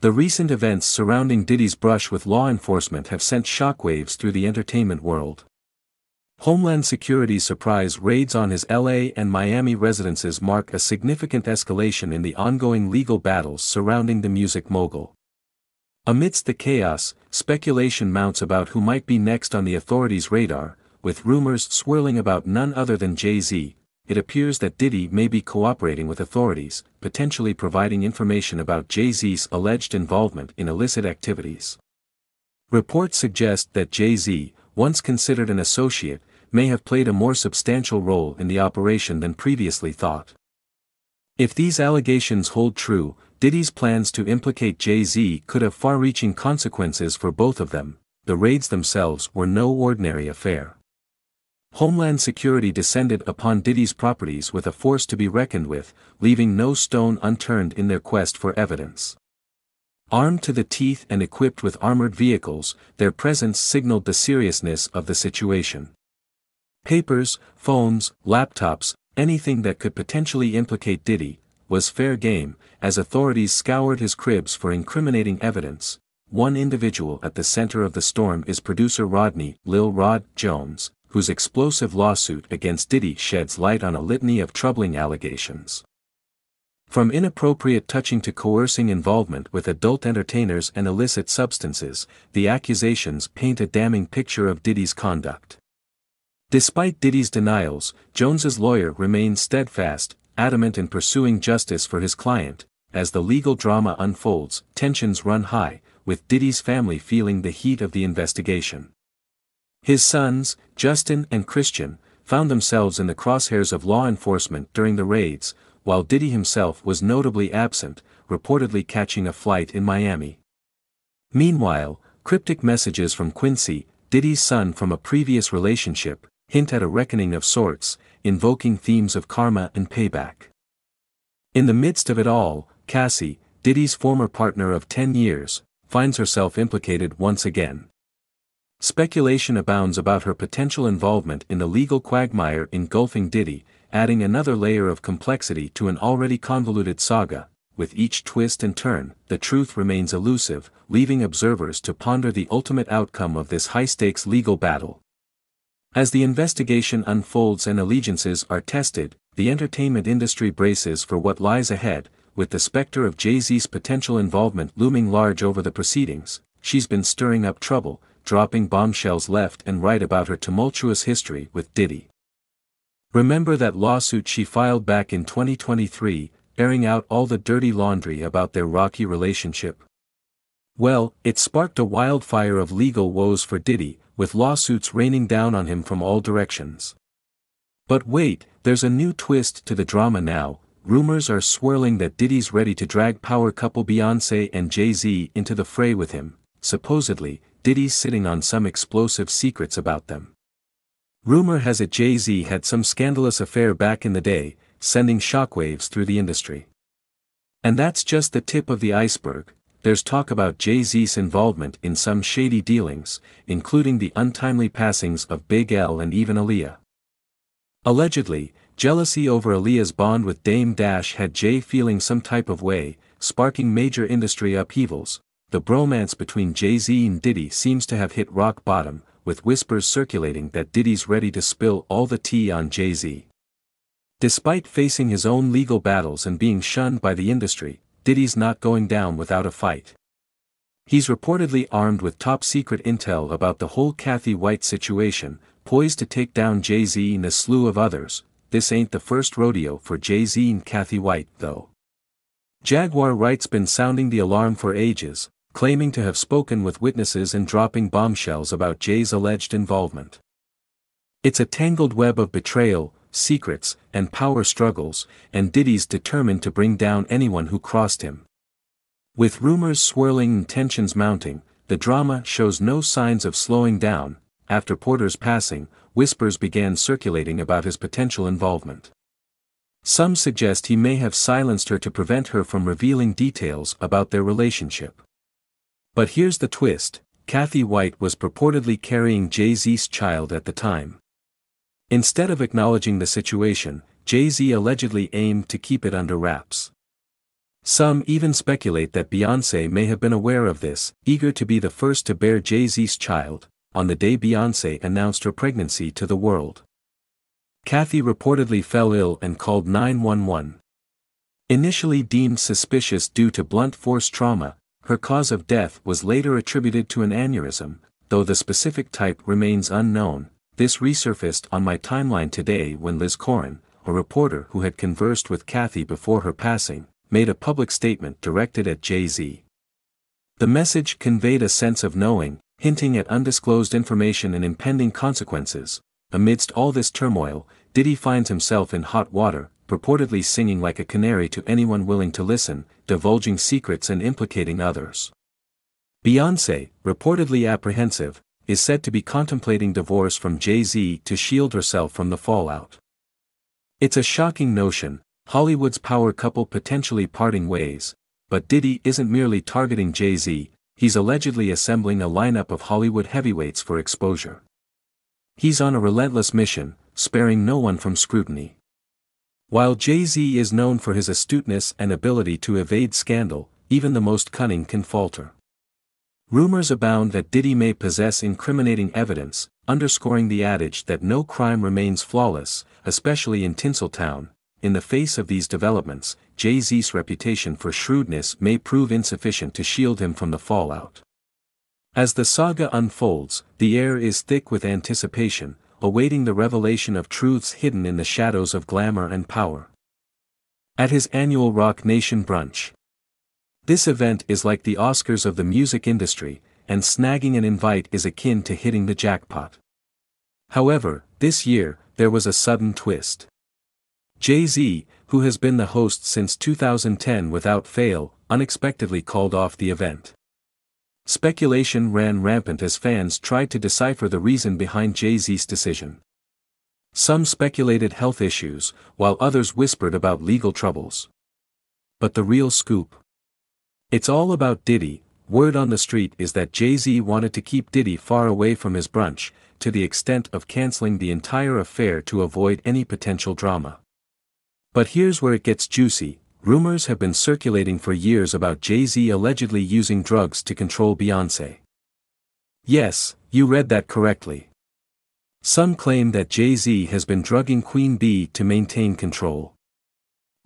The recent events surrounding Diddy's brush with law enforcement have sent shockwaves through the entertainment world. Homeland Security's surprise raids on his LA and Miami residences mark a significant escalation in the ongoing legal battles surrounding the music mogul. Amidst the chaos, speculation mounts about who might be next on the authorities' radar, with rumors swirling about none other than Jay-Z, it appears that Diddy may be cooperating with authorities, potentially providing information about Jay-Z's alleged involvement in illicit activities. Reports suggest that Jay-Z, once considered an associate, may have played a more substantial role in the operation than previously thought. If these allegations hold true, Diddy's plans to implicate Jay-Z could have far-reaching consequences for both of them, the raids themselves were no ordinary affair. Homeland Security descended upon Diddy's properties with a force to be reckoned with, leaving no stone unturned in their quest for evidence. Armed to the teeth and equipped with armored vehicles, their presence signaled the seriousness of the situation. Papers, phones, laptops, anything that could potentially implicate Diddy, was fair game, as authorities scoured his cribs for incriminating evidence. One individual at the center of the storm is producer Rodney Lil Rod Jones, whose explosive lawsuit against Diddy sheds light on a litany of troubling allegations. From inappropriate touching to coercing involvement with adult entertainers and illicit substances, the accusations paint a damning picture of Diddy's conduct. Despite Diddy's denials, Jones's lawyer remains steadfast, adamant in pursuing justice for his client. As the legal drama unfolds, tensions run high, with Diddy's family feeling the heat of the investigation. His sons, Justin and Christian, found themselves in the crosshairs of law enforcement during the raids, while Diddy himself was notably absent, reportedly catching a flight in Miami. Meanwhile, cryptic messages from Quincy, Diddy's son from a previous relationship, hint at a reckoning of sorts, invoking themes of karma and payback. In the midst of it all, Cassie, Diddy's former partner of 10 years, finds herself implicated once again. Speculation abounds about her potential involvement in the legal quagmire engulfing Diddy, adding another layer of complexity to an already convoluted saga. With each twist and turn, the truth remains elusive, leaving observers to ponder the ultimate outcome of this high-stakes legal battle. As the investigation unfolds and allegiances are tested, the entertainment industry braces for what lies ahead, with the specter of Jay-Z's potential involvement looming large over the proceedings, she's been stirring up trouble, dropping bombshells left and right about her tumultuous history with Diddy. Remember that lawsuit she filed back in 2023, airing out all the dirty laundry about their rocky relationship? Well, it sparked a wildfire of legal woes for Diddy, with lawsuits raining down on him from all directions. But wait, there's a new twist to the drama now, rumors are swirling that Diddy's ready to drag power couple Beyonce and Jay-Z into the fray with him, supposedly, Diddy's sitting on some explosive secrets about them. Rumor has it Jay-Z had some scandalous affair back in the day, sending shockwaves through the industry. And that's just the tip of the iceberg, there's talk about Jay-Z's involvement in some shady dealings, including the untimely passings of Big L and even Aaliyah. Allegedly, jealousy over Aaliyah's bond with Dame Dash had Jay feeling some type of way, sparking major industry upheavals. The bromance between Jay-Z and Diddy seems to have hit rock bottom, with whispers circulating that Diddy's ready to spill all the tea on Jay-Z. Despite facing his own legal battles and being shunned by the industry, Diddy's not going down without a fight. He's reportedly armed with top secret intel about the whole Kathy White situation, poised to take down Jay-Z and a slew of others, this ain't the first rodeo for Jay-Z and Kathy White though. Jaguar Wright's been sounding the alarm for ages, claiming to have spoken with witnesses and dropping bombshells about Jay's alleged involvement. It's a tangled web of betrayal, secrets, and power struggles, and Diddy's determined to bring down anyone who crossed him. With rumors swirling and tensions mounting, the drama shows no signs of slowing down. After Porter's passing, whispers began circulating about his potential involvement. Some suggest he may have silenced her to prevent her from revealing details about their relationship. But here's the twist Kathy White was purportedly carrying Jay Z's child at the time. Instead of acknowledging the situation, Jay-Z allegedly aimed to keep it under wraps. Some even speculate that Beyoncé may have been aware of this, eager to be the first to bear Jay-Z's child, on the day Beyoncé announced her pregnancy to the world. Kathy reportedly fell ill and called 911. Initially deemed suspicious due to blunt force trauma, her cause of death was later attributed to an aneurysm, though the specific type remains unknown. This resurfaced on my timeline today when Liz Corin, a reporter who had conversed with Kathy before her passing, made a public statement directed at Jay-Z. The message conveyed a sense of knowing, hinting at undisclosed information and impending consequences. Amidst all this turmoil, Diddy finds himself in hot water, purportedly singing like a canary to anyone willing to listen, divulging secrets and implicating others. Beyoncé, reportedly apprehensive, is said to be contemplating divorce from Jay-Z to shield herself from the fallout. It's a shocking notion, Hollywood's power couple potentially parting ways, but Diddy isn't merely targeting Jay-Z, he's allegedly assembling a lineup of Hollywood heavyweights for exposure. He's on a relentless mission, sparing no one from scrutiny. While Jay-Z is known for his astuteness and ability to evade scandal, even the most cunning can falter. Rumors abound that Diddy may possess incriminating evidence, underscoring the adage that no crime remains flawless, especially in Tinseltown. In the face of these developments, Jay-Z's reputation for shrewdness may prove insufficient to shield him from the fallout. As the saga unfolds, the air is thick with anticipation, awaiting the revelation of truths hidden in the shadows of glamour and power. At his annual Roc Nation brunch, this event is like the Oscars of the music industry, and snagging an invite is akin to hitting the jackpot. However, this year, there was a sudden twist. Jay-Z, who has been the host since 2010 without fail, unexpectedly called off the event. Speculation ran rampant as fans tried to decipher the reason behind Jay-Z's decision. Some speculated health issues, while others whispered about legal troubles. But the real scoop, it's all about Diddy, word on the street is that Jay-Z wanted to keep Diddy far away from his brunch, to the extent of canceling the entire affair to avoid any potential drama. But here's where it gets juicy, rumors have been circulating for years about Jay-Z allegedly using drugs to control Beyoncé. Yes, you read that correctly. Some claim that Jay-Z has been drugging Queen Bey to maintain control.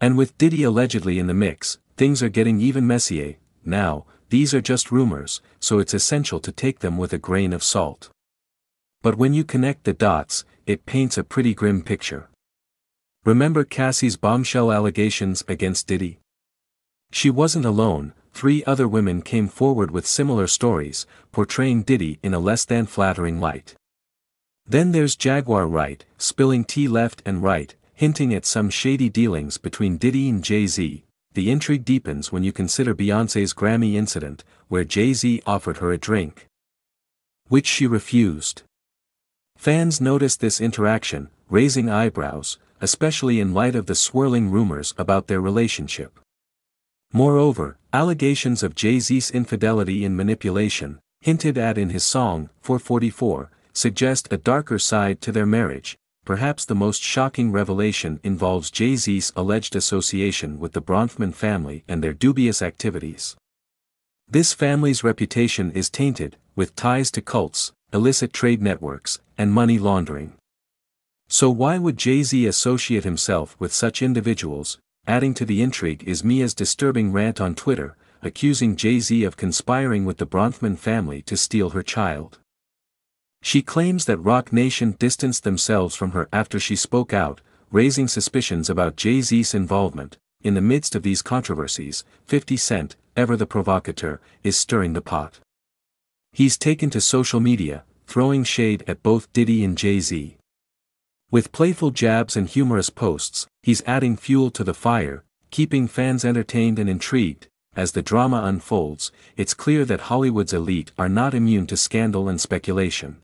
And with Diddy allegedly in the mix, things are getting even messier, now, these are just rumors, so it's essential to take them with a grain of salt. But when you connect the dots, it paints a pretty grim picture. Remember Cassie's bombshell allegations against Diddy? She wasn't alone, three other women came forward with similar stories, portraying Diddy in a less than flattering light. Then there's Jaguar Wright, spilling tea left and right, hinting at some shady dealings between Diddy and Jay-Z, the intrigue deepens when you consider Beyoncé's Grammy incident, where Jay-Z offered her a drink. Which she refused. Fans noticed this interaction, raising eyebrows, especially in light of the swirling rumors about their relationship. Moreover, allegations of Jay-Z's infidelity and manipulation, hinted at in his song, 444, suggest a darker side to their marriage, Perhaps the most shocking revelation involves Jay-Z's alleged association with the Bronfman family and their dubious activities. This family's reputation is tainted, with ties to cults, illicit trade networks, and money laundering. So why would Jay-Z associate himself with such individuals? Adding to the intrigue is Mia's disturbing rant on Twitter, accusing Jay-Z of conspiring with the Bronfman family to steal her child. She claims that Roc Nation distanced themselves from her after she spoke out, raising suspicions about Jay-Z's involvement. In the midst of these controversies, 50 Cent, ever the provocateur, is stirring the pot. He's taken to social media, throwing shade at both Diddy and Jay-Z. With playful jabs and humorous posts, he's adding fuel to the fire, keeping fans entertained and intrigued. As the drama unfolds, it's clear that Hollywood's elite are not immune to scandal and speculation.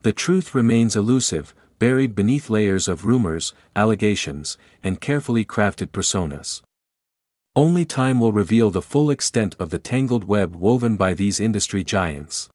The truth remains elusive, buried beneath layers of rumors, allegations, and carefully crafted personas. Only time will reveal the full extent of the tangled web woven by these industry giants.